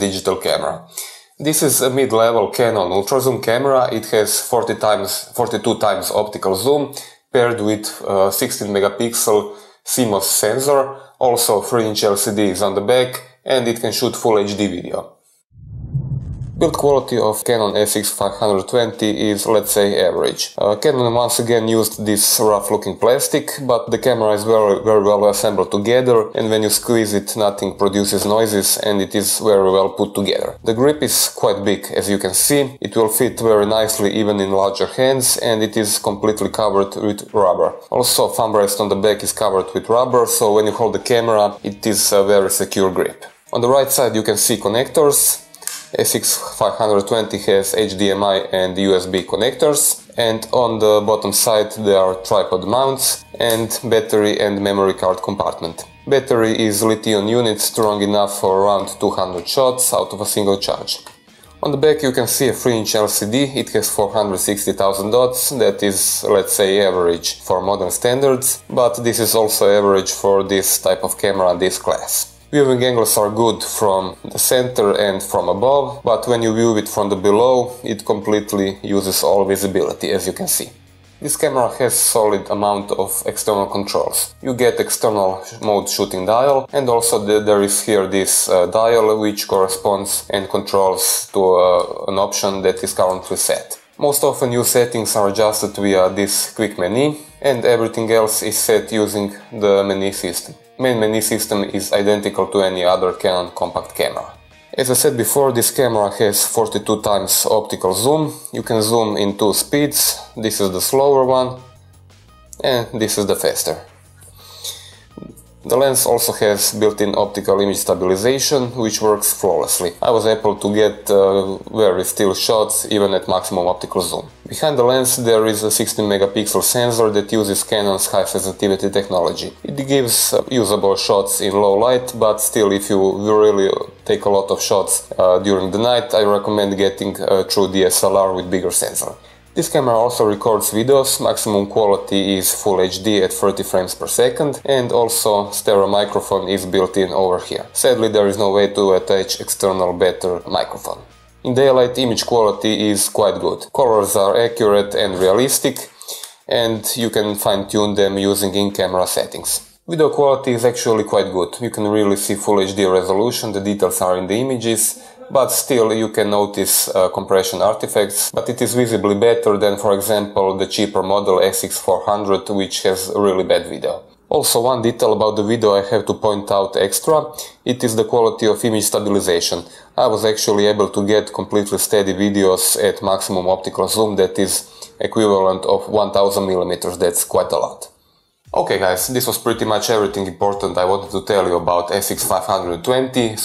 digital camera. This is a mid-level Canon ultra zoom camera. It has 40 times, 42 times optical zoom paired with uh, 16 megapixel CMOS sensor. Also 3 inch LCD is on the back and it can shoot full HD video. Build quality of Canon SX520 is, let's say, average. Uh, Canon once again used this rough looking plastic, but the camera is very, very well assembled together and when you squeeze it nothing produces noises and it is very well put together. The grip is quite big as you can see, it will fit very nicely even in larger hands and it is completely covered with rubber. Also thumb rest on the back is covered with rubber so when you hold the camera it is a very secure grip. On the right side you can see connectors, SX520 has HDMI and USB connectors and on the bottom side there are tripod mounts and battery and memory card compartment. Battery is lithium unit strong enough for around 200 shots out of a single charge. On the back you can see a 3-inch LCD, it has 460,000 dots, that is, let's say, average for modern standards, but this is also average for this type of camera this class. Viewing angles are good from the center and from above, but when you view it from the below, it completely uses all visibility, as you can see. This camera has solid amount of external controls. You get external mode shooting dial and also the, there is here this uh, dial which corresponds and controls to uh, an option that is currently set. Most often new settings are adjusted via this quick menu and everything else is set using the menu system main menu system is identical to any other Canon compact camera. As I said before, this camera has 42 times optical zoom. You can zoom in two speeds. This is the slower one and this is the faster. The lens also has built-in optical image stabilization, which works flawlessly. I was able to get uh, very still shots even at maximum optical zoom. Behind the lens there is a 16 megapixel sensor that uses Canon's high sensitivity technology. It gives uh, usable shots in low light, but still if you really take a lot of shots uh, during the night, I recommend getting a true DSLR with bigger sensor. This camera also records videos, maximum quality is Full HD at 30 frames per second and also stereo microphone is built in over here. Sadly there is no way to attach external better microphone. In daylight image quality is quite good. Colors are accurate and realistic and you can fine tune them using in-camera settings. Video quality is actually quite good. You can really see Full HD resolution, the details are in the images, but still you can notice uh, compression artifacts, but it is visibly better than for example the cheaper model SX400 which has really bad video. Also one detail about the video I have to point out extra, it is the quality of image stabilization. I was actually able to get completely steady videos at maximum optical zoom that is equivalent of 1000 millimeters, that's quite a lot. Okay guys, this was pretty much everything important I wanted to tell you about SX520.